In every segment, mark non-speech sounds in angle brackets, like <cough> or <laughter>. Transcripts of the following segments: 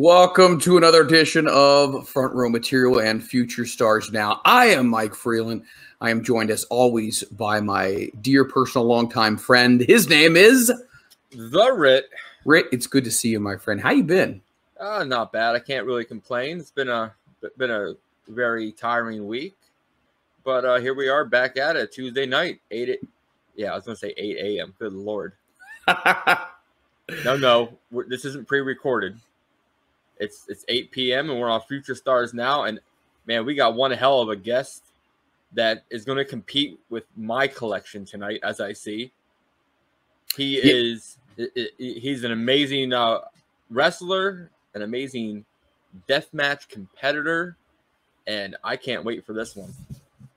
Welcome to another edition of Front Row Material and Future Stars Now. I am Mike Freland. I am joined as always by my dear personal longtime friend. His name is The Ritt. Ritt. It's good to see you, my friend. How you been? Uh, not bad. I can't really complain. It's been a been a very tiring week, but uh, here we are back at it Tuesday night, eight. A- yeah, I was gonna say eight a.m. Good lord. <laughs> no, no, we're, this isn't pre-recorded. It's it's eight p.m. and we're on Future Stars now, and man, we got one hell of a guest that is going to compete with my collection tonight, as I see. He Yeah. is he's an amazing uh, wrestler, an amazing deathmatch competitor, and I can't wait for this one.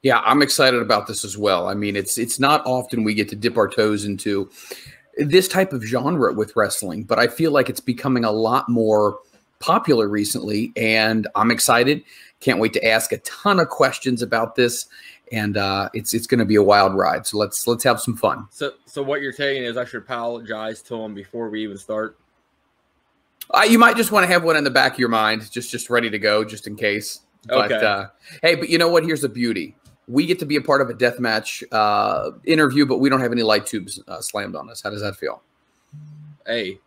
Yeah, I'm excited about this as well. I mean, it's it's not often we get to dip our toes into this type of genre with wrestling, but I feel like it's becoming a lot more popular recently, and I'm excited. Can't wait to ask a ton of questions about this, and uh, it's it's going to be a wild ride. So let's let's have some fun. So, so what you're saying is I should apologize to him before we even start. Uh, you might just want to have one in the back of your mind, just just ready to go, just in case. But Okay. uh, hey, but you know what? Here's the beauty: we get to be a part of a deathmatch uh, interview, but we don't have any light tubes uh, slammed on us. How does that feel? Hey,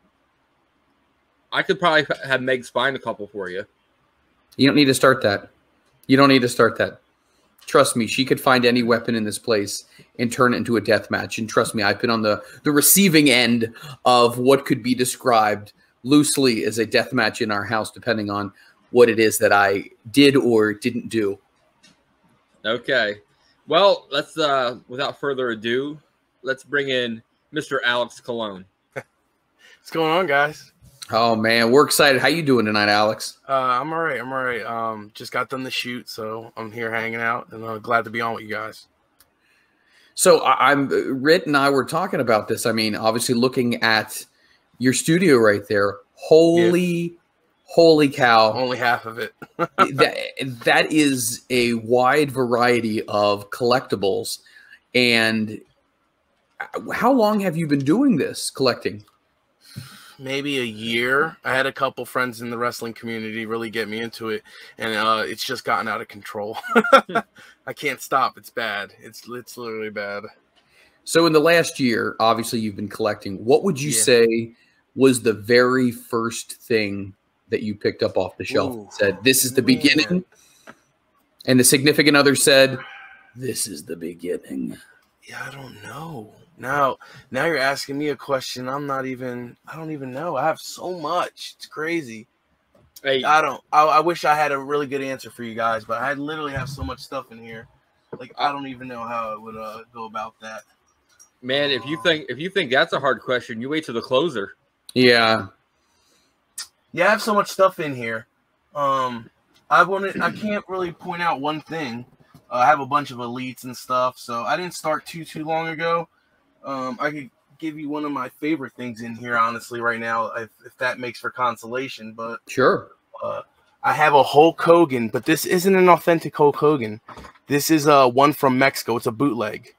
I could probably have Meg Spine a couple for you. You don't need to start that. You don't need to start that. Trust me, she could find any weapon in this place and turn it into a death match. And trust me, I've been on the, the receiving end of what could be described loosely as a death match in our house, depending on what it is that I did or didn't do. Okay. Well, let's uh without further ado, let's bring in Mr. Alex Colon. <laughs> What's going on, guys? Oh man, we're excited. How you doing tonight, Alex? Uh, I'm all right. I'm all right. Um, just got done the shoot, so I'm here hanging out, and I'm glad to be on with you guys. So I, I'm Ritt and I were talking about this. I mean, obviously looking at your studio right there. Holy, holy cow! Only half of it. that that is a wide variety of collectibles. And how long have you been doing this collecting? Maybe a year. I had a couple friends in the wrestling community really get me into it, and uh, it's just gotten out of control. <laughs> I can't stop. It's bad. It's it's literally bad. So in the last year, obviously you've been collecting. What would you Yeah. say was the very first thing that you picked up off the shelf Ooh, and said, "This is the man. beginning"? And the significant other said, "This is the beginning." Yeah, I don't know. Now, now you're asking me a question. I'm not even. I don't even know. I have so much. It's crazy. Hey, I don't. I, I wish I had a really good answer for you guys, but I literally have so much stuff in here. Like I don't even know how I would uh, go about that. man, if you think if you think that's a hard question, you wait till the closer. Yeah, Yeah, I have so much stuff in here. Um, I wanted. I can't really point out one thing. Uh, I have a bunch of elites and stuff, so I didn't start too too long ago. Um, I could give you one of my favorite things in here, honestly, right now, if, if that makes for consolation. But sure. uh, I have a Hulk Hogan, but this isn't an authentic Hulk Hogan. This is uh, one from Mexico. It's a bootleg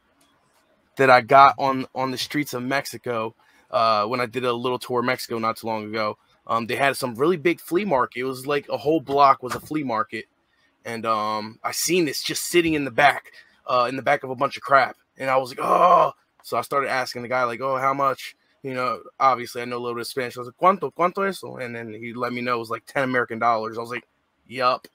that I got on on the streets of Mexico uh, when I did a little tour of Mexico not too long ago. Um, they had some really big flea market. It was like a whole block was a flea market, and um, I seen this just sitting in the back, uh, in the back of a bunch of crap, and I was like, oh. So I started asking the guy like, oh, how much? You know, obviously I know a little bit of Spanish. I was like, ¿cuánto? ¿Cuánto eso? And then he let me know it was like 10 American dollars. I was like, yup.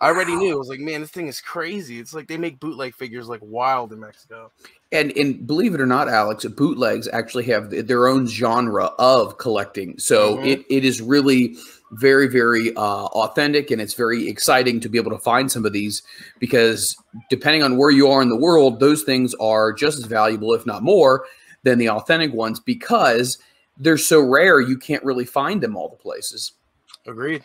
I already knew. I was like, man, this thing is crazy. It's like they make bootleg figures like wild in Mexico. And and believe it or not, Alex, bootlegs actually have their own genre of collecting. So Mhm. it, it is really very very uh, authentic, and it's very exciting to be able to find some of these because depending on where you are in the world, those things are just as valuable, if not more, than the authentic ones because they're so rare you can't really find them all the places. Agreed.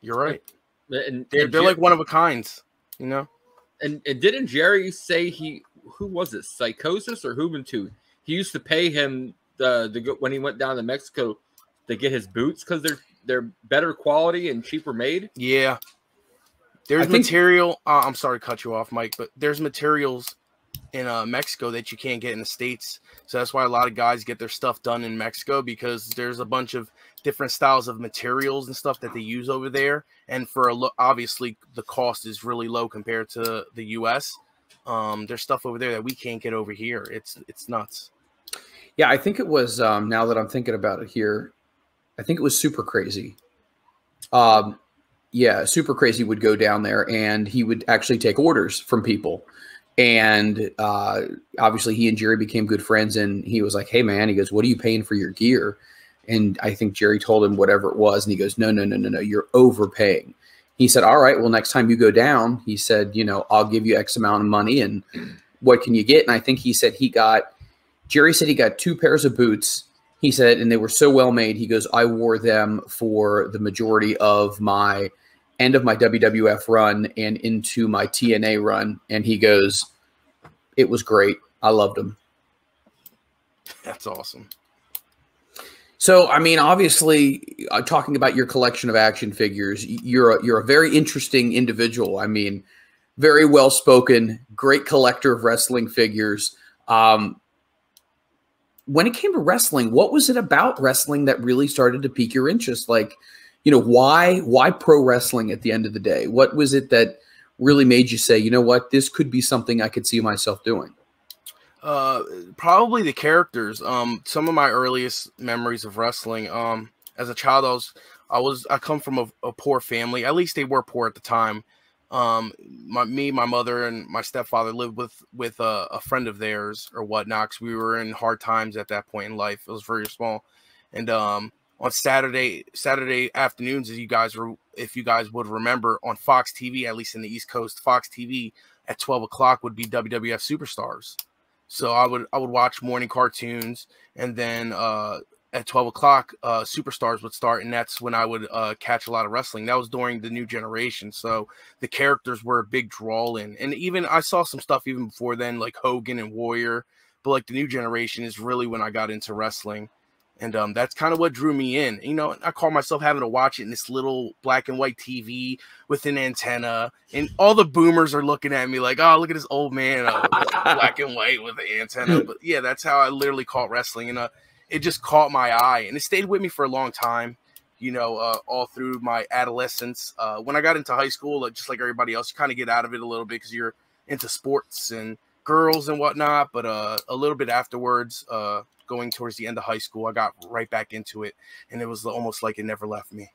You're right. And, They're, they're like one of a kinds, you know? and, and didn't Jerry say he who was it Psicosis or Juventud? He used to pay him the the go- when he went down to Mexico to get his boots because they're they're better quality and cheaper made. Yeah. There's I think- material. Uh, I'm sorry to cut you off, Mike, but there's materials in uh, Mexico that you can't get in the states. So that's why a lot of guys get their stuff done in Mexico because there's a bunch of different styles of materials and stuff that they use over there. And for a lo- obviously the cost is really low compared to the U.S. Um, there's stuff over there that we can't get over here. It's it's nuts. Yeah, I think it was. Um, now that I'm thinking about it here, I think it was super crazy. Um, yeah, super crazy would go down there, and he would actually take orders from people. And uh, obviously, he and Jerry became good friends. And he was like, "Hey, man," he goes, "What are you paying for your gear?" And I think Jerry told him whatever it was, and he goes, "No, no, no, no, no, you're overpaying." He said, "All right, well, next time you go down," he said, "You know, I'll give you X amount of money, and what can you get?" And I think he said he got. Jerry said he got two pairs of boots. He said, and they were so well made. He goes, I wore them for the majority of my end of my WWF run and into my TNA run. And he goes, it was great. I loved them. That's awesome. So, I mean, obviously, uh, talking about your collection of action figures, you're a, you're a very interesting individual. I mean, very well spoken, great collector of wrestling figures. Um, when it came to wrestling, what was it about wrestling that really started to pique your interest? Like, you know, why why pro wrestling at the end of the day? What was it that really made you say, you know what, this could be something I could see myself doing? Uh, probably the characters. Um, some of my earliest memories of wrestling. Um, as a child, I was, I was, I come from a, a poor family. At least they were poor at the time. Um, my, me, my mother, and my stepfather lived with with a, a friend of theirs or whatnot. We were in hard times at that point in life. It was very small, and um, on Saturday Saturday afternoons, as you guys were, if you guys would remember, on Fox TV, at least in the East Coast, Fox TV at twelve o'clock would be WWF Superstars. So I would I would watch morning cartoons, and then uh, at twelve o'clock, uh, Superstars would start, and that's when I would uh, catch a lot of wrestling. That was during the new generation, so the characters were a big draw in, and even I saw some stuff even before then, like Hogan and Warrior. But like the new generation is really when I got into wrestling and um, that's kind of what drew me in. You know, I call myself having to watch it in this little black and white TV with an antenna, and all the boomers are looking at me like, "Oh, look at this old man, uh, black and white with an antenna." <laughs> But yeah, that's how I literally caught wrestling, and uh, it just caught my eye, and it stayed with me for a long time. You know, uh, all through my adolescence. Uh, when I got into high school, just like everybody else, you kind of get out of it a little bit because you're into sports and girls and whatnot. But uh, a little bit afterwards, uh, going towards the end of high school, I got right back into it, and it was almost like it never left me.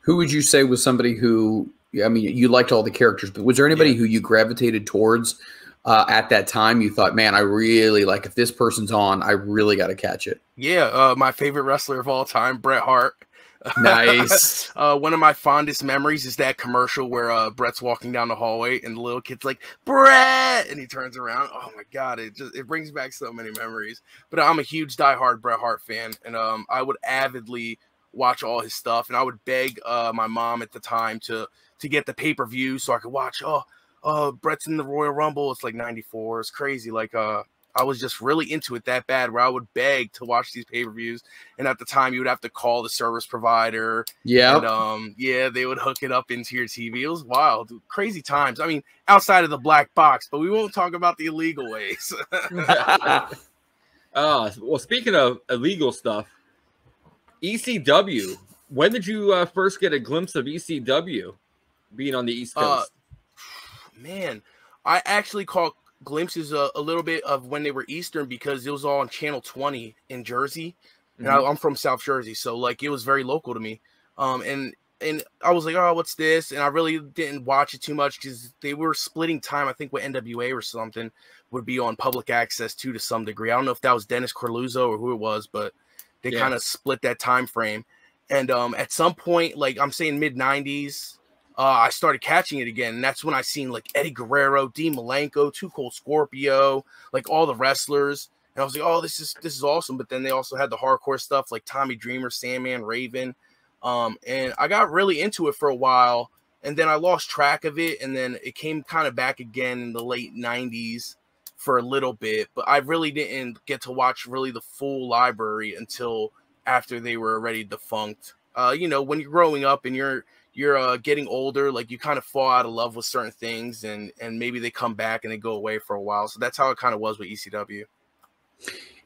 Who would you say was somebody who? I mean, you liked all the characters, but was there anybody yeah. who you gravitated towards uh, at that time? You thought, man, I really like if this person's on, I really got to catch it. Yeah, uh, my favorite wrestler of all time, Bret Hart. <laughs> Nice. uh, one of my fondest memories is that commercial where uh, Bret's walking down the hallway and the little kid's like Bret, and he turns around. Oh my god, it just it brings back so many memories. But I'm a huge diehard Bret Hart fan, and um, I would avidly watch all his stuff, and I would beg uh, my mom at the time to to get the pay per view so I could watch. Oh, oh, Bret's in the Royal Rumble. It's like '94. It's crazy. Like uh, I was just really into it that bad where I would beg to watch these pay-per-views. And at the time you would have to call the service provider. Yeah. um, yeah, they would hook it up into your TV. It was wild. Crazy times. I mean, outside of the black box, but we won't talk about the illegal ways. <laughs> uh, well, speaking of illegal stuff, ECW. When did you uh, first get a glimpse of ECW being on the East uh, Coast? Uh, man, I actually caught glimpses a, a, little bit of when they were Eastern because it was all on Channel 20 in Jersey. And mm-hmm. I, am from South Jersey, so like it was very local to me. Um, and and I was like, oh, what's this? And I really didn't watch it too much because they were splitting time. I think with NWA or something would be on public access too to some degree. I don't know if that was Dennis Coralluzzo or who it was, but they yeah. kind of split that time frame. And um, at some point, like I'm saying, mid '90s, uh, I started catching it again. And that's when I seen like Eddie Guerrero, Dean Malenko, Too Cold Scorpio, like all the wrestlers. And I was like, oh, this is this is awesome. But then they also had the hardcore stuff like Tommy Dreamer, Sandman, Raven. Um, and I got really into it for a while, and then I lost track of it, and then it came kind of back again in the late 90s for a little bit, but I really didn't get to watch really the full library until after they were already defunct. Uh, you know, when you're growing up and you're you're uh, getting older, like you kind of fall out of love with certain things, and and maybe they come back and they go away for a while. So that's how it kind of was with ECW.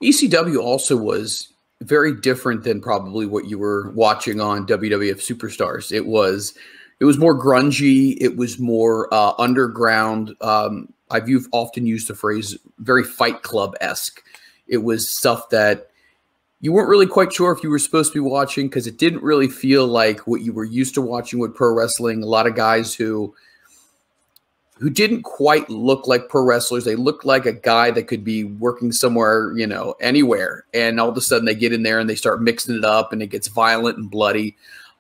ECW also was very different than probably what you were watching on WWF Superstars. It was it was more grungy. It was more uh, underground. Um, I've often used the phrase very Fight Club esque. It was stuff that you weren't really quite sure if you were supposed to be watching because it didn't really feel like what you were used to watching with pro wrestling. A lot of guys who who didn't quite look like pro wrestlers. They looked like a guy that could be working somewhere, you know, anywhere. And all of a sudden they get in there and they start mixing it up and it gets violent and bloody.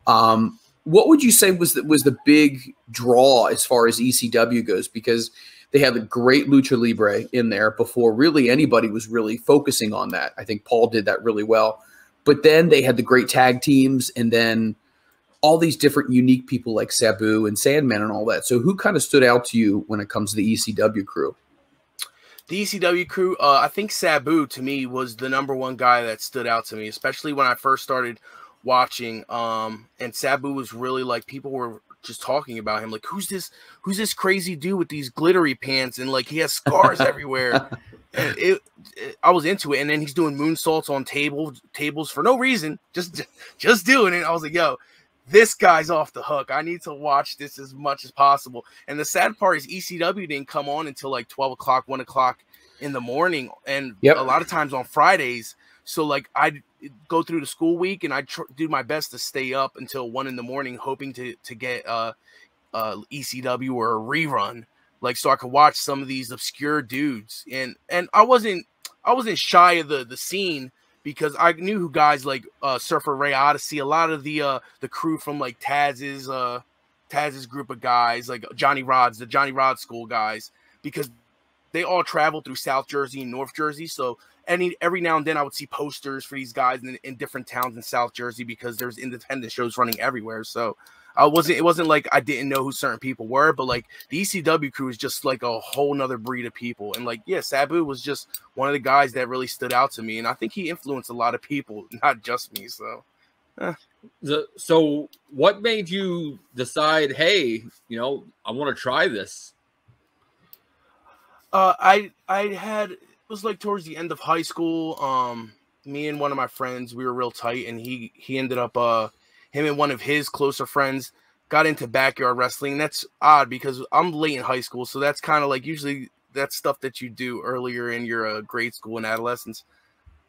Um, what would you say was the, was the big draw as far as ECW goes? Because they had the great lucha libre in there before really anybody was really focusing on that. I think Paul did that really well. But then they had the great tag teams and then – all these different unique people like Sabu and Sandman and all that. So who kind of stood out to you when it comes to the ECW crew? The ECW crew, uh, I think Sabu to me was the number one guy that stood out to me, especially when I first started watching. Um, and Sabu was really like people were just talking about him, like who's this? Who's this crazy dude with these glittery pants and like he has scars everywhere? <laughs> And it, it, I was into it, and then he's doing moonsaults on table tables for no reason, just just doing it. I was like, yo, this guy's off the hook. I need to watch this as much as possible. And the sad part is ECW didn't come on until like 12 o'clock, 1 o'clock in the morning. And yep. a lot of times on Fridays. So like I'd go through the school week and I'd tr- do my best to stay up until 1 in the morning, hoping to, to get uh, uh, ECW or a rerun. Like so I could watch some of these obscure dudes. And and I wasn't I wasn't shy of the the scene because I knew who guys like uh, Surfer Ray Odyssey, a lot of the uh, the crew from like Taz's uh, Taz's group of guys, like Johnny Rodz, the Johnny Rod School guys, because they all traveled through South Jersey and North Jersey. So any every now and then I would see posters for these guys in, in different towns in South Jersey because there's independent shows running everywhere. So I wasn't it wasn't like I didn't know who certain people were, but like the ECW crew is just like a whole nother breed of people. And like, yeah, Sabu was just one of the guys that really stood out to me. And I think he influenced a lot of people, <laughs> not just me. So eh. the, so what made you decide, hey, you know, I want to try this? Uh I I had was like towards the end of high school. Um me and one of my friends, we were real tight, and he he ended up uh him and one of his closer friends got into backyard wrestling. That's odd because I'm late in high school, so that's kind of like usually that's stuff that you do earlier in your uh, grade school and adolescence.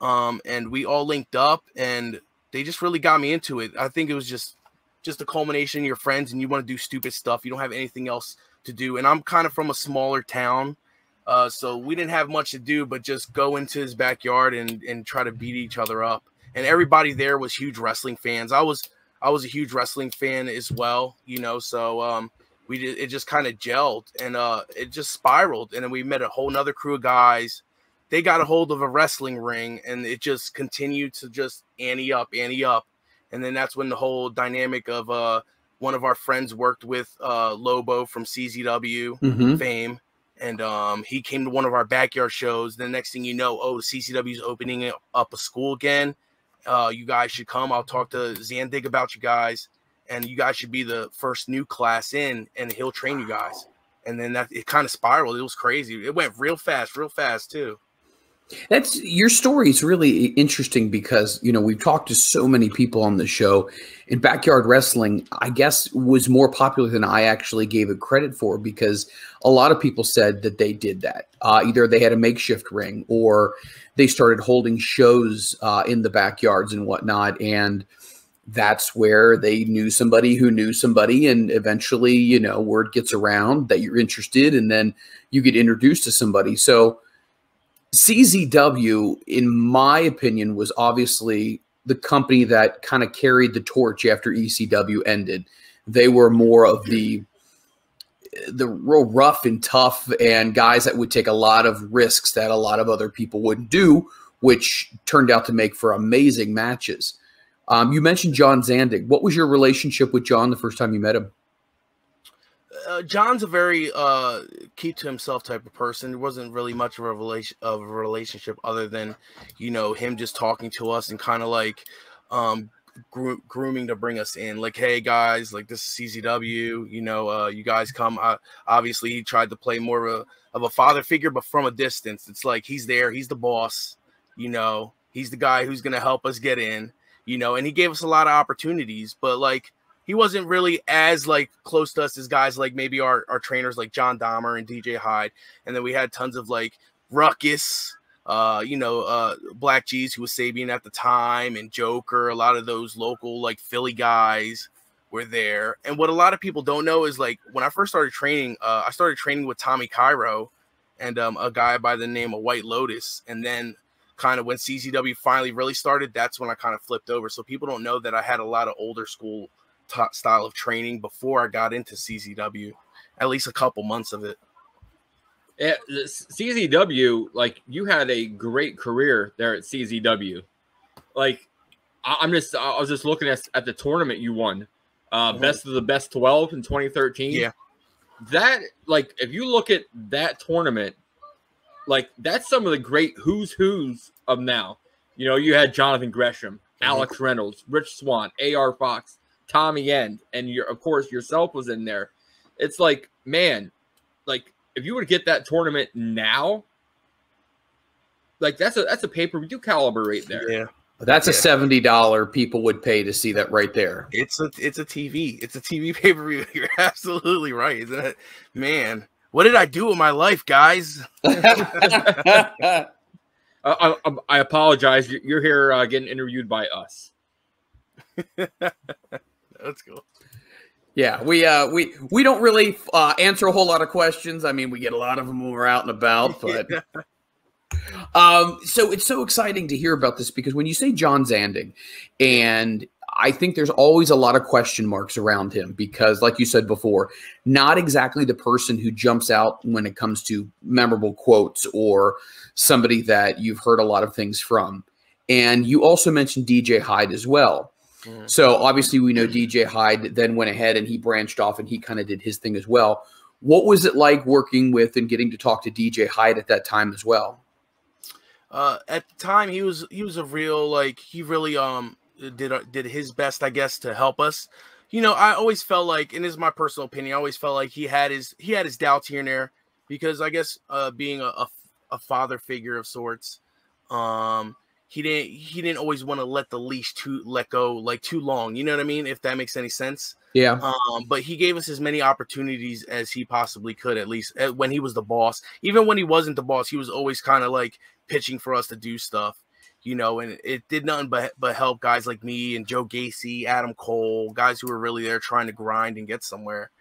Um, and we all linked up, and they just really got me into it. I think it was just just a culmination of your friends, and you want to do stupid stuff. You don't have anything else to do, and I'm kind of from a smaller town. Uh, so we didn't have much to do but just go into his backyard and and try to beat each other up. And everybody there was huge wrestling fans. I was I was a huge wrestling fan as well, you know, so um we did, it just kind of gelled and uh it just spiraled and then we met a whole nother crew of guys. They got a hold of a wrestling ring and it just continued to just ante up, ante up. And then that's when the whole dynamic of uh one of our friends worked with uh Lobo from CZW mm-hmm. fame and um, he came to one of our backyard shows. The next thing you know, oh, CZW is opening up a school again, uh, you guys should come. I'll talk to Zandig about you guys, and you guys should be the first new class in, and he'll train you guys. And then that it kind of spiraled. It was crazy. It went real fast, real fast too. That's your story is really interesting because you know we've talked to so many people on the show, and backyard wrestling, I guess, was more popular than I actually gave it credit for because a lot of people said that they did that. Uh, either they had a makeshift ring or they started holding shows uh, in the backyards and whatnot, and that's where they knew somebody who knew somebody, and eventually, you know, word gets around that you're interested, and then you get introduced to somebody. So CZW, in my opinion, was obviously the company that kind of carried the torch after ECW ended. They were more of the the real rough and tough and guys that would take a lot of risks that a lot of other people wouldn't do, which turned out to make for amazing matches. Um, you mentioned John Zandig. What was your relationship with John the first time you met him? Uh, John's a very uh, keep to himself type of person. There wasn't really much of a relation of a relationship other than, you know, him just talking to us and kind of like um, gro- grooming to bring us in. Like, hey guys, like this is CZW. You know, uh, you guys come. Uh, obviously, he tried to play more of a of a father figure, but from a distance. It's like he's there. He's the boss. You know, He's the guy who's to help us get in, you know, and he gave us a lot of opportunities, but like he wasn't really as like close to us as guys like maybe our, our trainers like John Dahmer and DJ Hyde. And then we had tons of like Ruckus, uh, you know, uh, Black G's who was Sabian at the time, and Joker. A lot of those local like Philly guys were there. And what a lot of people don't know is like when I first started training, uh, I started training with Tommy Cairo and um, a guy by the name of White Lotus. And then kind of when CZW finally really started, that's when I kind of flipped over. So people don't know that I had a lot of older school t- style of training before I got into CZW, at least a couple months of it. Yeah, CZW, like you had a great career there at CZW. Like I'm just, I was just looking at, at the tournament you won, uh, mm-hmm. best of the best 12 in 2013. Yeah, that like if you look at that tournament, like that's some of the great who's who's of now. You know, you had Jonathan Gresham, mm-hmm. Alex Reynolds, Rich Swann, AR Fox, Tommy End, and your of course yourself was in there. It's like, man, like if you were to get that tournament now, like that's a that's a pay per view caliber right there. Yeah. That's yeah. a seventy dollar people would pay to see that right there. It's a it's a TV. It's a TV <laughs> pay per view. You're absolutely right, isn't it? Man, what did I do with my life, guys? <laughs> uh, I, I, apologize. You're here uh, getting interviewed by us. <laughs> That's cool. Yeah, we uh we we don't really uh, answer a whole lot of questions. I mean, we get a lot of them when we're out and about, <laughs> but um so it's so exciting to hear about this because when you say John Zandig and I think there's always a lot of question marks around him because like you said before, not exactly the person who jumps out when it comes to memorable quotes or somebody that you've heard a lot of things from. And you also mentioned DJ Hyde as well. Mm-hmm. So obviously, we know DJ Hyde then went ahead and he branched off and he kind of did his thing as well. What was it like working with and getting to talk to DJ Hyde at that time as well? Uh, at the time, he was he was a real like he really um did uh, did his best, I guess, to help us. You know, I always felt like, and this is my personal opinion, I always felt like he had his he had his doubts here and there because I guess uh, being a, a, a father figure of sorts, um, he didn't he didn't always want to let the leash too let go like too long. You know what I mean? If that makes any sense. Yeah. Um, but he gave us as many opportunities as he possibly could, at least eh, when he was the boss. Even when he wasn't the boss, he was always kind of like pitching for us to do stuff, you know, and it did nothing but but help guys like me and Joe Gacy, Adam Cole, guys who were really there trying to grind and get somewhere.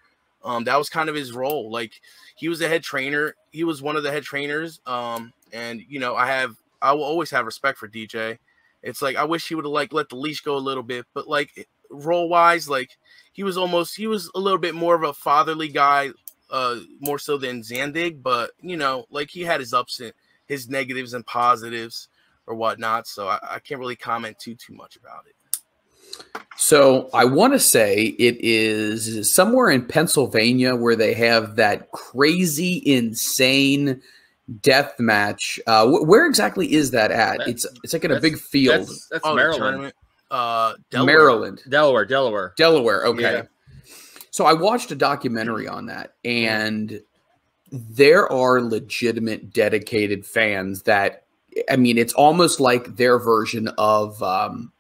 Um, that was kind of his role. Like he was the head trainer. He was one of the head trainers. Um, and you know, I have I will always have respect for DJ. It's like I wish he would have like let the leash go a little bit, but like role wise, like he was almost he was a little bit more of a fatherly guy, uh, more so than Zandig. But you know, like he had his ups and his negatives and positives or whatnot. So I, I can't really comment too too much about it. So I want to say it is somewhere in Pennsylvania where they have that crazy, insane death match. Uh, wh- where exactly is that at? That's, it's it's like in a big field. That's, that's oh, Maryland. Uh, Delaware. Maryland, Delaware, Delaware, Delaware. Okay. Yeah. So I watched a documentary on that, and there are legitimate, dedicated fans that. I mean, it's almost like their version of. Um,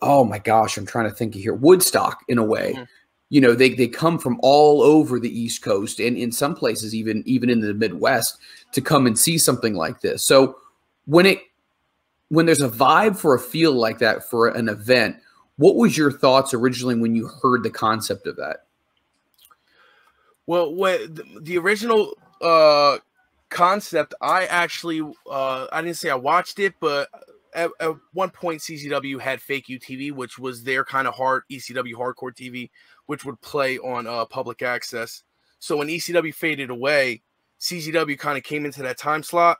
oh my gosh, I'm trying to think of here. Woodstock, in a way. Mm-hmm you know they, they come from all over the east coast and in some places even even in the midwest to come and see something like this. So when it when there's a vibe for a feel like that for an event what was your thoughts originally when you heard the concept of that? Well when the original uh concept i actually uh i didn't say i watched it but at, at one point CZW had Fake UTV, which was their kind of hard ECW hardcore TV, which would play on uh, public access. So when ECW faded away, CZW kind of came into that time slot,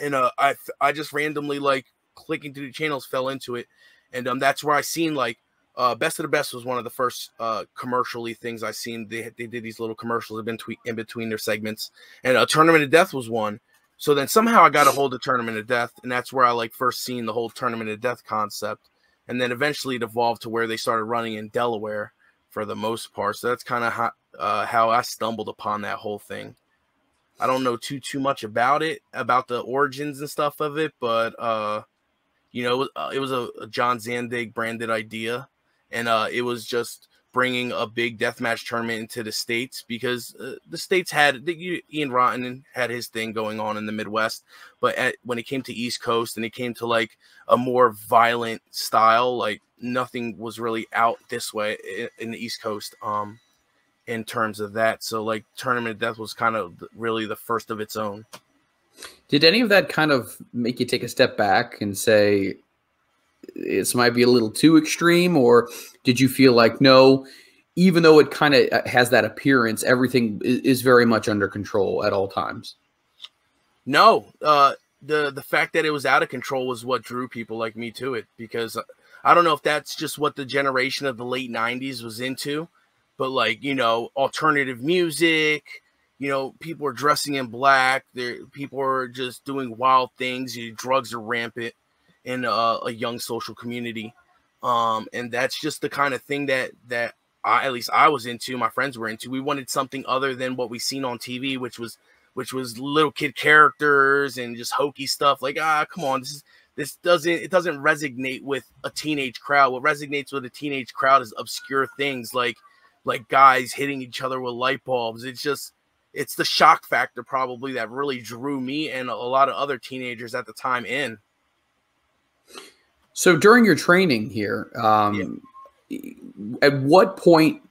and uh, I I just randomly like clicking through the channels fell into it, and um that's where I seen like uh, Best of the Best was one of the first uh, commercially things I seen. They they did these little commercials in between in between their segments, and a uh, Tournament of Death was one. So then somehow I got a hold of Tournament of Death, and that's where I like first seen the whole Tournament of Death concept, and then eventually it evolved to where they started running in Delaware for the most part. So that's kind of how, uh, how I stumbled upon that whole thing. I don't know too too much about it, about the origins and stuff of it, but uh, you know, uh, it was a, a John Zandig branded idea, and uh, it was just bringing a big deathmatch tournament into the states because uh, the states had the, Ian Rotten had his thing going on in the Midwest, but at, when it came to East Coast and it came to like a more violent style, like nothing was really out this way in, in the East Coast. Um, in terms of that, so like Tournament of Death was kind of really the first of its own. Did any of that kind of make you take a step back and say this might be a little too extreme, or did you feel like no, even though it kind of uh, has that appearance, everything is very much under control at all times? No, uh, the the fact that it was out of control was what drew people like me to it because I don't know if that's just what the generation of the late '90s was into, but like you know, alternative music, you know, people are dressing in black. There, people are just doing wild things. You know, drugs are rampant in a, a young social community, um, and that's just the kind of thing that that I, at least I was into. My friends were into. We wanted something other than what we seen on TV, which was which was little kid characters and just hokey stuff. Like, ah, come on, this is this doesn't it doesn't resonate with a teenage crowd. What resonates with a teenage crowd is obscure things like like guys hitting each other with light bulbs. It's just it's the shock factor probably that really drew me and a lot of other teenagers at the time in. So during your training here, um, yeah. at what point,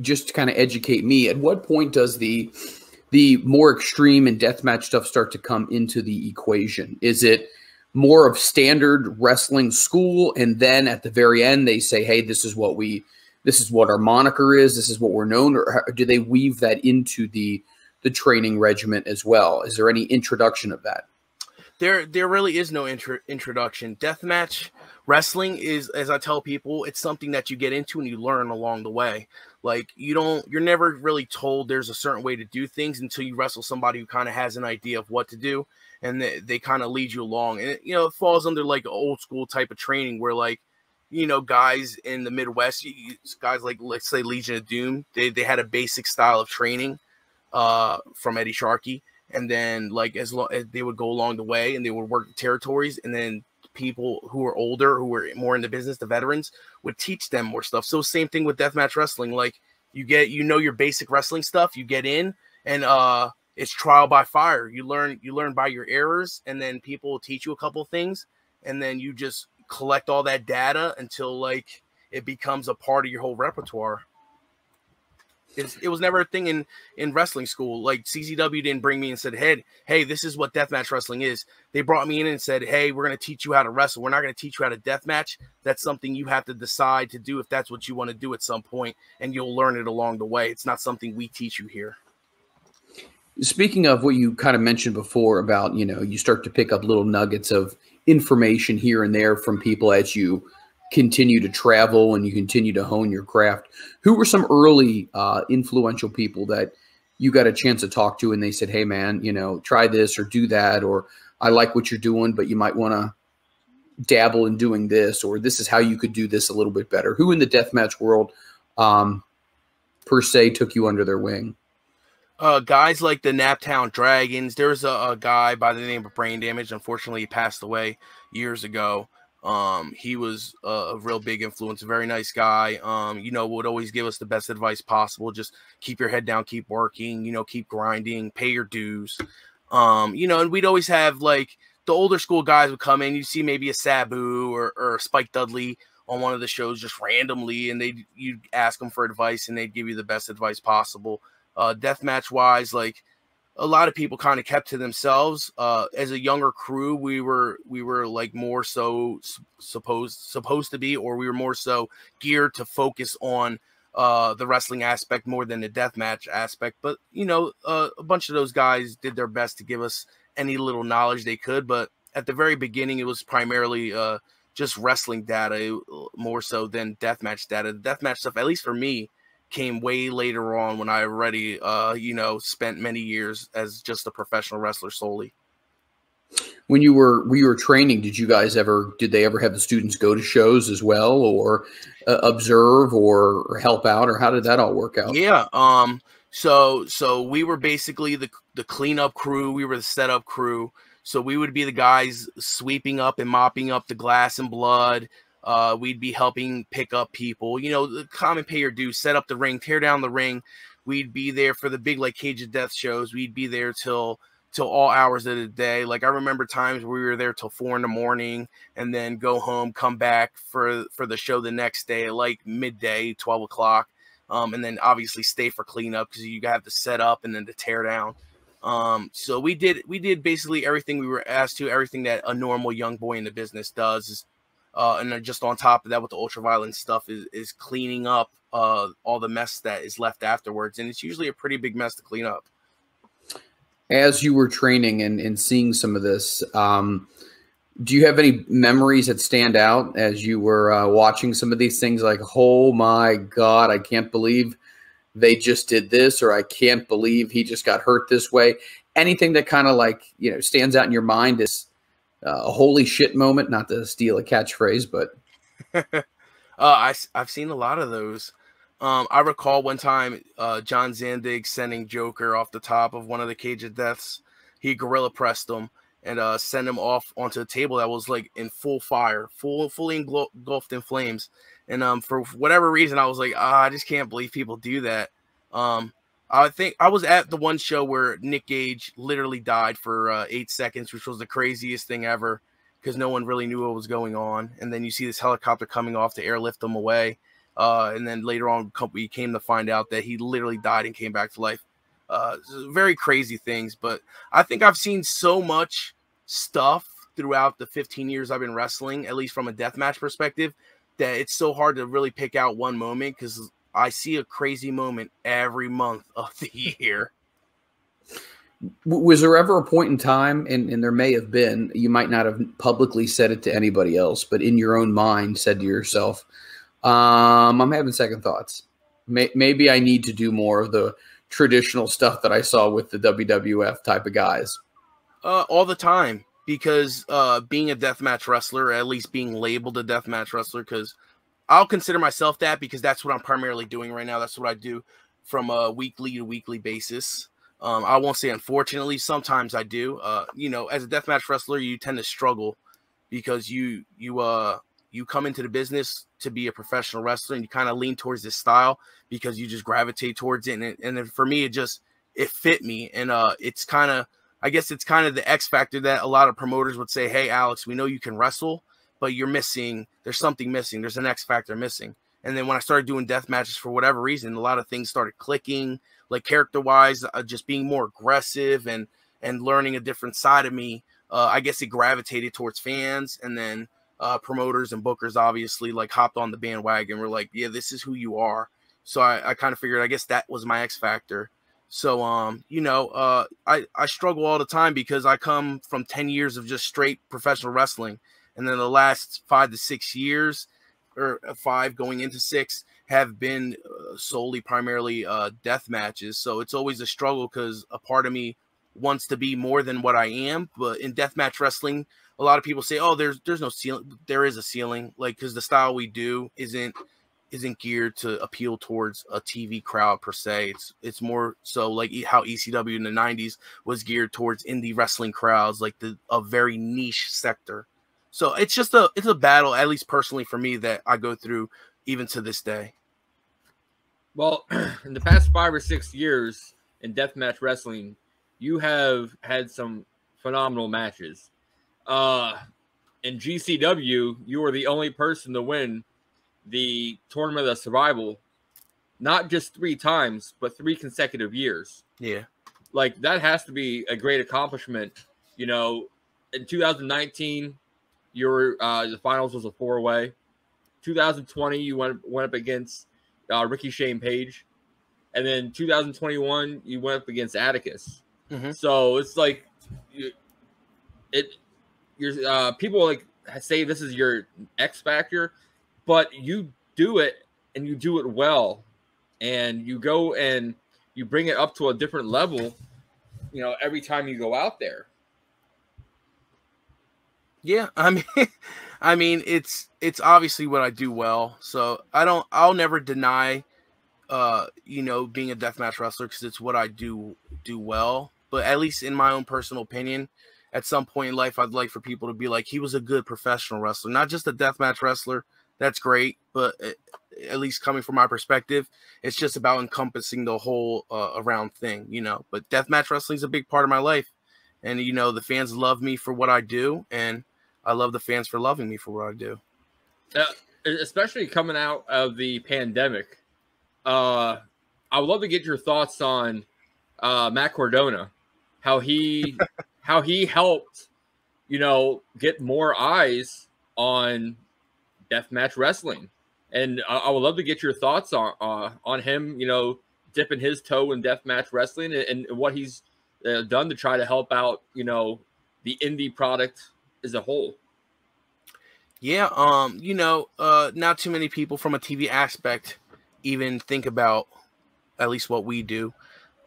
just to kind of educate me, at what point does the the more extreme and deathmatch stuff start to come into the equation? Is it more of standard wrestling school, and then at the very end they say, "Hey, this is what we, this is what our moniker is, this is what we're known," or do they weave that into the the training regiment as well? Is there any introduction of that? There, there really is no intro, introduction. Deathmatch wrestling is, as I tell people, it's something that you get into and you learn along the way. Like you don't, you're never really told there's a certain way to do things until you wrestle somebody who kind of has an idea of what to do, and they, they kind of lead you along. And you know, it falls under like old school type of training where like you know, guys in the Midwest, guys like let's say Legion of Doom, they, they had a basic style of training uh, from Eddie Sharkey, and then like as long as they would go along the way and they would work territories, and then people who were older, who were more in the business, the veterans, would teach them more stuff. So same thing with deathmatch wrestling. Like you get, you know, your basic wrestling stuff. You get in, and uh, it's trial by fire. You learn, you learn by your errors, and then people teach you a couple things, and then you just collect all that data until like it becomes a part of your whole repertoire. It's, it was never a thing in in wrestling school. Like CZW didn't bring me and said, "Hey, hey, this is what deathmatch wrestling is." They brought me in and said, "Hey, we're going to teach you how to wrestle. We're not going to teach you how to deathmatch. That's something you have to decide to do if that's what you want to do at some point, and you'll learn it along the way. It's not something we teach you here." Speaking of what you kind of mentioned before about, you know, you start to pick up little nuggets of information here and there from people as you continue to travel and you continue to hone your craft. Who were some early uh, influential people that you got a chance to talk to and they said, hey, man, you know, try this or do that, or I like what you're doing, but you might want to dabble in doing this, or this is how you could do this a little bit better? Who in the deathmatch world, um, per se, took you under their wing? Uh, guys like the Naptown Dragons. There's a, a guy by the name of Brain Damage. Unfortunately, he passed away years ago. Um, he was a, a, real big influence, a very nice guy. Um, you know, would always give us the best advice possible. Just keep your head down, keep working, you know, keep grinding, pay your dues. Um, you know, and we'd always have like the older school guys would come in, you'd see maybe a Sabu or, or Spike Dudley on one of the shows just randomly, and they'd you'd ask them for advice and they'd give you the best advice possible. Uh, deathmatch wise, like a lot of people kind of kept to themselves. Uh, as a younger crew, we were we were like more so supposed supposed to be, or we were more so geared to focus on uh, the wrestling aspect more than the death match aspect. But you know, uh, a bunch of those guys did their best to give us any little knowledge they could. But at the very beginning, it was primarily uh, just wrestling data more so than deathmatch data. The deathmatch stuff, at least for me, came way later on when I already, uh, you know, spent many years as just a professional wrestler solely. When you were you were training, did you guys ever did they ever have the students go to shows as well, or uh, observe, or, or help out, or how did that all work out? Yeah, um, So so we were basically the the cleanup crew. We were the setup crew. So we would be the guys sweeping up and mopping up the glass and blood. Uh, we'd be helping pick up people. You know, the common pay dues, set up the ring, tear down the ring. We'd be there for the big like Cage of Death shows. We'd be there till till all hours of the day. Like I remember times where we were there till four in the morning and then go home, come back for for the show the next day like midday, twelve o'clock. Um, and then obviously stay for cleanup because you have to set up and then to tear down. Um, so we did we did basically everything we were asked to, everything that a normal young boy in the business does is uh, and then just on top of that with the ultraviolet stuff is, is cleaning up uh, all the mess that is left afterwards. And it's usually a pretty big mess to clean up. As you were training and, and seeing some of this, um, do you have any memories that stand out as you were uh, watching some of these things like, oh my God, I can't believe they just did this, or I can't believe he just got hurt this way? Anything that kind of like, you know, stands out in your mind is uh, a holy shit moment, not to steal a catchphrase, but. <laughs> uh, I, I've seen a lot of those. Um, I recall one time uh, John Zandig sending Joker off the top of one of the Cage of Deaths. He gorilla pressed him and uh, sent him off onto a table that was like in full fire, full fully engulfed in flames. And um, for whatever reason, I was like, ah, I just can't believe people do that. Um, I think I was at the one show where Nick Gage literally died for uh, eight seconds, which was the craziest thing ever because no one really knew what was going on. And then you see this helicopter coming off to airlift them away. Uh, and then later on, we came to find out that he literally died and came back to life. Uh, very crazy things, but I think I've seen so much stuff throughout the 15 years I've been wrestling, at least from a deathmatch perspective, that it's so hard to really pick out one moment because I see a crazy moment every month <laughs> of the year. Was there ever a point in time, and, and there may have been, you might not have publicly said it to anybody else, but in your own mind said to yourself, um, I'm having second thoughts. May, maybe I need to do more of the traditional stuff that I saw with the WWF type of guys. Uh, all the time, because uh, being a deathmatch wrestler, or at least being labeled a deathmatch wrestler, because I'll consider myself that because that's what I'm primarily doing right now. That's what I do from a weekly to weekly basis. Um, I won't say unfortunately, sometimes I do. Uh, you know, as a deathmatch wrestler, you tend to struggle because you you uh you come into the business to be a professional wrestler and you kind of lean towards this style because you just gravitate towards it and, it, and for me it just it fit me and uh it's kind of i guess it's kind of the x factor that a lot of promoters would say hey alex we know you can wrestle but you're missing there's something missing there's an x factor missing and then when i started doing death matches for whatever reason a lot of things started clicking like character wise uh, just being more aggressive and and learning a different side of me uh, i guess it gravitated towards fans and then uh, promoters and bookers obviously like hopped on the bandwagon. We're like, yeah, this is who you are. So I, I kind of figured, I guess that was my X factor. So um, you know, uh, I I struggle all the time because I come from ten years of just straight professional wrestling, and then the last five to six years, or five going into six, have been uh, solely primarily uh, death matches. So it's always a struggle because a part of me wants to be more than what I am, but in deathmatch wrestling, a lot of people say, "Oh, there's there's no ceiling." There is a ceiling, like because the style we do isn't isn't geared to appeal towards a TV crowd per se. It's it's more so like how ECW in the '90s was geared towards indie wrestling crowds, like the a very niche sector. So it's just a it's a battle, at least personally for me, that I go through even to this day. Well, <clears throat> in the past five or six years in deathmatch wrestling, you have had some phenomenal matches. Uh, in GCW, you were the only person to win the tournament of survival, not just three times, but three consecutive years. Yeah. Like that has to be a great accomplishment. You know, in 2019, your uh, the finals was a four way. 2020, you went went up against uh, Ricky Shane Page, and then 2021, you went up against Atticus. Mm-hmm. So it's like you, it your uh, people like say this is your X factor, but you do it and you do it well, and you go and you bring it up to a different level. You know, every time you go out there. Yeah, I mean, <laughs> I mean, it's it's obviously what I do well. So I don't, I'll never deny uh, you know, being a deathmatch wrestler because it's what I do do well. But at least in my own personal opinion, at some point in life, I'd like for people to be like, he was a good professional wrestler, not just a deathmatch wrestler. That's great, but uh, at least coming from my perspective, it's just about encompassing the whole uh, around thing, you know. But deathmatch wrestling is a big part of my life, and you know, the fans love me for what I do, and I love the fans for loving me for what I do. Uh, especially coming out of the pandemic, uh, I would love to get your thoughts on uh, Matt Cardona, how he <laughs> how he helped, you know, get more eyes on deathmatch wrestling, and I, I, would love to get your thoughts on uh, on him, you know, dipping his toe in deathmatch wrestling and, and what he's uh, done to try to help out, you know, the indie product as a whole. Yeah, um, you know, uh, not too many people from a TV aspect even think about at least what we do.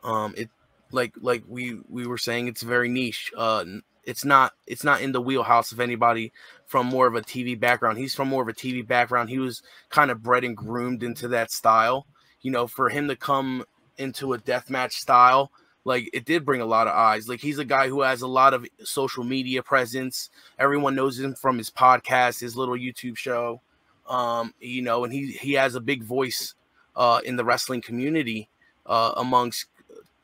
Um, it like like we we were saying, it's very niche. Uh, it's not it's not in the wheelhouse of anybody from more of a TV background. He's from more of a TV background. He was kind of bred and groomed into that style. You know, for him to come into a deathmatch style, like it did bring a lot of eyes. Like he's a guy who has a lot of social media presence. Everyone knows him from his podcast, his little YouTube show. Um, you know, and he he has a big voice uh, in the wrestling community uh, amongst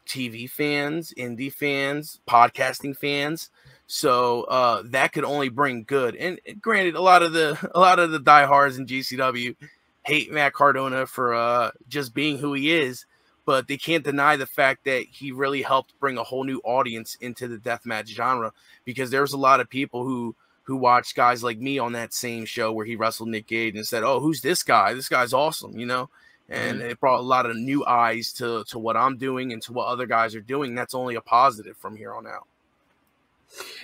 TV fans, indie fans, podcasting fans. So uh, that could only bring good. And granted, a lot of the <laughs> a lot of the diehards in GCW hate Matt Cardona for uh, just being who he is, but they can't deny the fact that he really helped bring a whole new audience into the deathmatch genre. Because there's a lot of people who who watched guys like me on that same show where he wrestled Nick Gage and said, "Oh, who's this guy? This guy's awesome," you know and mm-hmm. it brought a lot of new eyes to to what I'm doing and to what other guys are doing. That's only a positive from here on out.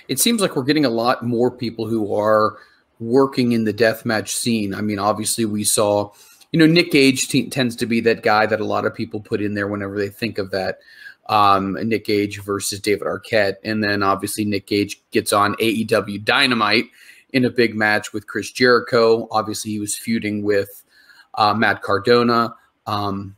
It seems like we're getting a lot more people who are working in the deathmatch scene. I mean, obviously, we saw, you know, Nick Gage t- tends to be that guy that a lot of people put in there whenever they think of that. Um, Nick Gage versus David Arquette, and then obviously Nick Gage gets on AEW Dynamite in a big match with Chris Jericho. Obviously, he was feuding with uh, Matt Cardona. Um,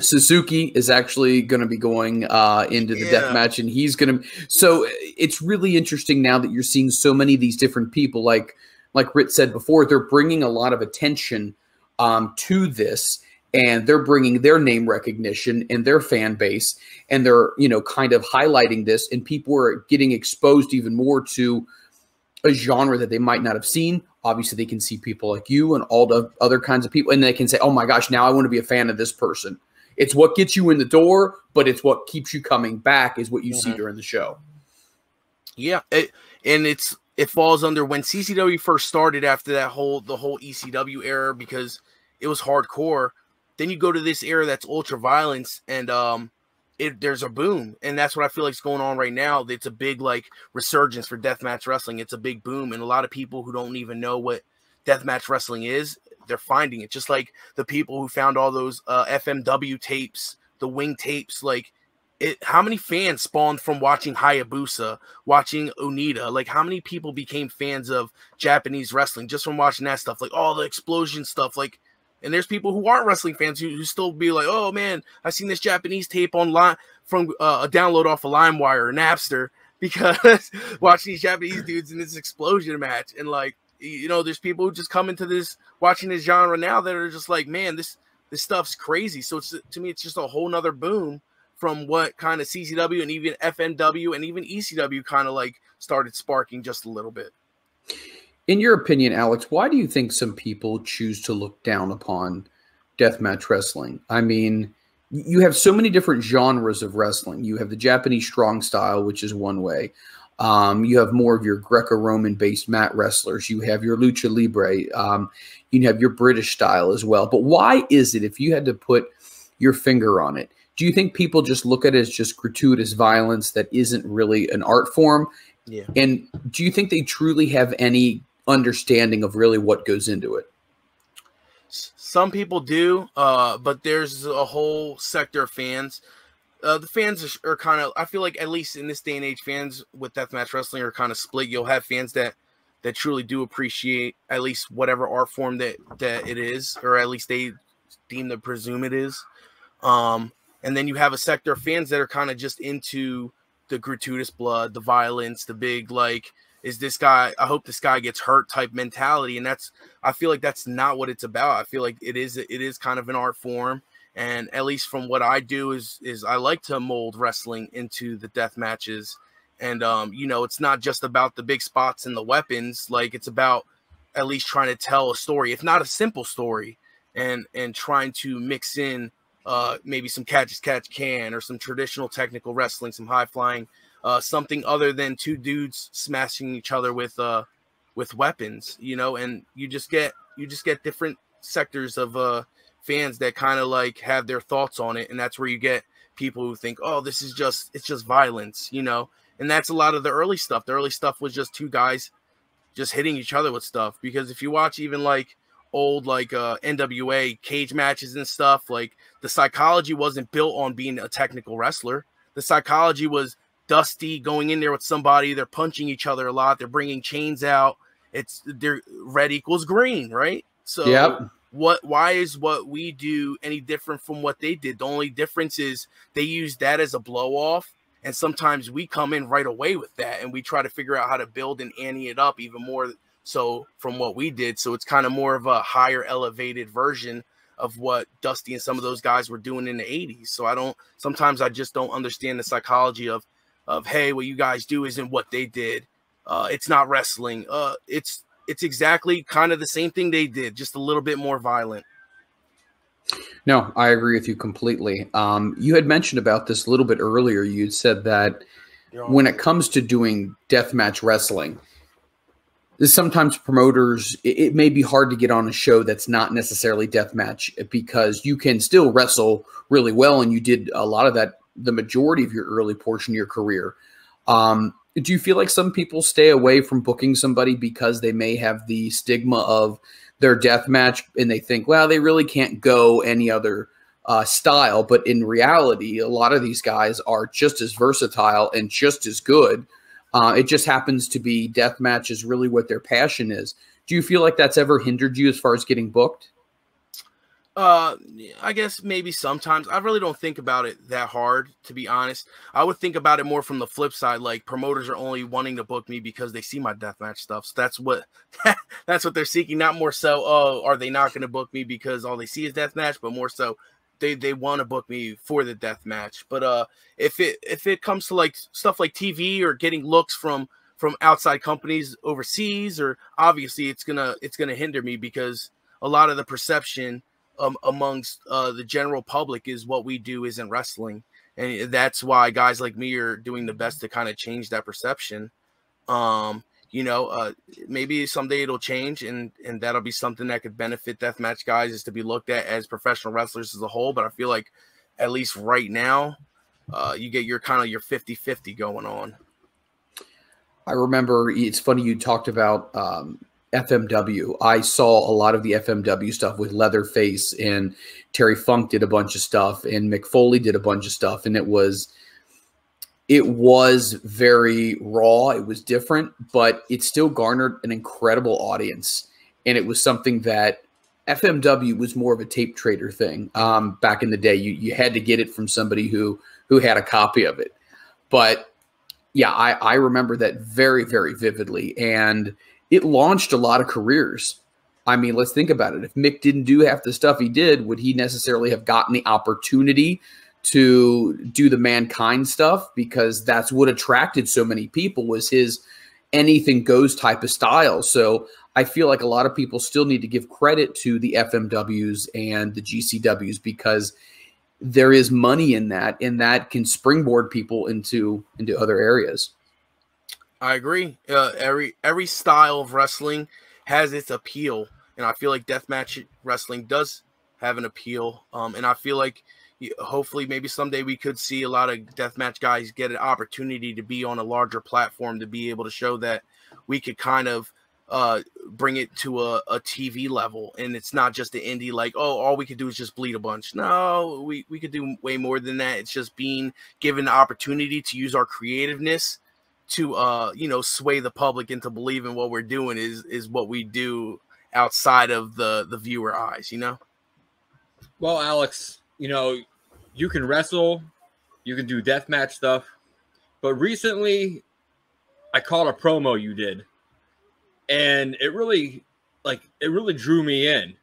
Suzuki is actually going to be going uh, into the yeah. death match, and he's going to. So it's really interesting now that you're seeing so many of these different people. Like like Ritt said before, they're bringing a lot of attention um, to this, and they're bringing their name recognition and their fan base, and they're you know kind of highlighting this, and people are getting exposed even more to a genre that they might not have seen. Obviously they can see people like you and all the other kinds of people and they can say oh my gosh now i want to be a fan of this person. It's what gets you in the door but it's what keeps you coming back is what you mm-hmm. see during the show. Yeah it, and it's it falls under when czw first started after that whole the whole ecw era because it was hardcore then you go to this era that's ultra violence and um it, there's a boom, and that's what I feel like is going on right now. It's a big like resurgence for deathmatch wrestling. It's a big boom, and a lot of people who don't even know what deathmatch wrestling is, they're finding it. Just like the people who found all those uh, FMW tapes, the wing tapes, like it. How many fans spawned from watching Hayabusa, watching Onita? Like how many people became fans of Japanese wrestling just from watching that stuff? Like all the explosion stuff, like and there's people who aren't wrestling fans who, who still be like, oh man, I seen this Japanese tape online from uh, a download off of LimeWire or Napster <laughs> because <laughs> watching these Japanese dudes in this explosion match. And like, you know, there's people who just come into this watching this genre now that are just like, man, this this stuff's crazy. So it's to me, it's just a whole nother boom from what kind of CZW and even FMW and even ECW kind of like started sparking just a little bit. In your opinion, Alex, why do you think some people choose to look down upon deathmatch wrestling? I mean, you have so many different genres of wrestling. You have the Japanese strong style, which is one way. Um, you have more of your Greco-Roman based mat wrestlers. You have your lucha libre. Um, you have your British style as well. But why is it, if you had to put your finger on it, do you think people just look at it as just gratuitous violence that isn't really an art form? Yeah. And do you think they truly have any understanding of really what goes into it. Some people do, uh, but there's a whole sector of fans. Uh, the fans are, are kind of. I feel like at least in this day and age, fans with deathmatch wrestling are kind of split. You'll have fans that that truly do appreciate at least whatever art form that that it is, or at least they deem to presume it is. Um, and then you have a sector of fans that are kind of just into the gratuitous blood, the violence, the big like, is this guy? I hope this guy gets hurt type mentality, and that's I feel like that's not what it's about. I feel like it is it is kind of an art form, and at least from what I do is is I like to mold wrestling into the death matches, and um, you know it's not just about the big spots and the weapons, like it's about at least trying to tell a story, if not a simple story, and and trying to mix in uh, maybe some catch as catch can or some traditional technical wrestling, some high flying, uh, something other than two dudes smashing each other with uh, with weapons, you know, and you just get you just get different sectors of uh, fans that kind of like have their thoughts on it, and that's where you get people who think, oh, this is just it's just violence, you know, and that's a lot of the early stuff. The early stuff was just two guys just hitting each other with stuff because if you watch even like old like uh NWA cage matches and stuff, like the psychology wasn't built on being a technical wrestler. The psychology was Dusty going in there with somebody, they're punching each other a lot, they're bringing chains out. It's they're red equals green, right? So yep. what why is what we do any different from what they did? The only difference is they use that as a blow off and sometimes we come in right away with that and we try to figure out how to build and ante it up even more so from what we did. So it's kind of more of a higher elevated version of what Dusty and some of those guys were doing in the 80s. So I don't sometimes I just don't understand the psychology of of hey, what you guys do isn't what they did. Uh, it's not wrestling. Uh, it's it's exactly kind of the same thing they did, just a little bit more violent. No, I agree with you completely. Um, you had mentioned about this a little bit earlier. You said that when it comes to doing deathmatch wrestling, sometimes promoters it, it, may be hard to get on a show that's not necessarily deathmatch because you can still wrestle really well, and you did a lot of that the majority of your early portion of your career. Um, do you feel like some people stay away from booking somebody because they may have the stigma of their death match and they think, well, they really can't go any other uh, style. But in reality, a lot of these guys are just as versatile and just as good. Uh, it just happens to be death match is really what their passion is. Do you feel like that's ever hindered you as far as getting booked? Uh, I guess maybe sometimes. I really don't think about it that hard, to be honest. I would think about it more from the flip side. Like promoters are only wanting to book me because they see my deathmatch stuff. So that's what <laughs> that's what they're seeking. Not more so, oh, are they not going to book me because all they see is deathmatch, but more so they they want to book me for the death match. But uh, if it if it comes to like stuff like TV or getting looks from from outside companies overseas, or obviously it's gonna it's gonna hinder me because a lot of the perception um, amongst uh, the general public is what we do isn't wrestling, and that's why guys like me are doing the best to kind of change that perception. Um, you know, uh, maybe someday it'll change, and and that'll be something that could benefit deathmatch guys is to be looked at as professional wrestlers as a whole. But I feel like at least right now, uh, you get your kind of your 50-50 going on. I remember it's funny you talked about um, FMW. I saw a lot of the FMW stuff with Leatherface and Terry Funk did a bunch of stuff and Mick Foley did a bunch of stuff and it was it was very raw, it was different, but it still garnered an incredible audience and it was something that FMW was more of a tape trader thing. Um, back in the day, you you had to get it from somebody who who had a copy of it. But yeah, I, I remember that very, very vividly. And it launched a lot of careers. I mean, let's think about it. If Mick didn't do half the stuff he did, would he necessarily have gotten the opportunity to do the mankind stuff? Because that's what attracted so many people was his anything goes type of style. So I feel like a lot of people still need to give credit to the FMWs and the GCWs because there is money in that, and that can springboard people into into other areas. I agree. Uh, every every style of wrestling has its appeal, and I feel like deathmatch wrestling does have an appeal. Um, and I feel like hopefully maybe someday we could see a lot of deathmatch guys get an opportunity to be on a larger platform to be able to show that we could kind of uh, bring it to a, a TV level, and it's not just the indie like oh all we could do is just bleed a bunch. No, we we could do way more than that. It's just being given the opportunity to use our creativeness to uh you know sway the public into believing what we're doing is is what we do outside of the the viewer eyes you know Well, Alex, you know, you can wrestle, you can do death match stuff, but recently I caught a promo you did, and it really, like, it really drew me in.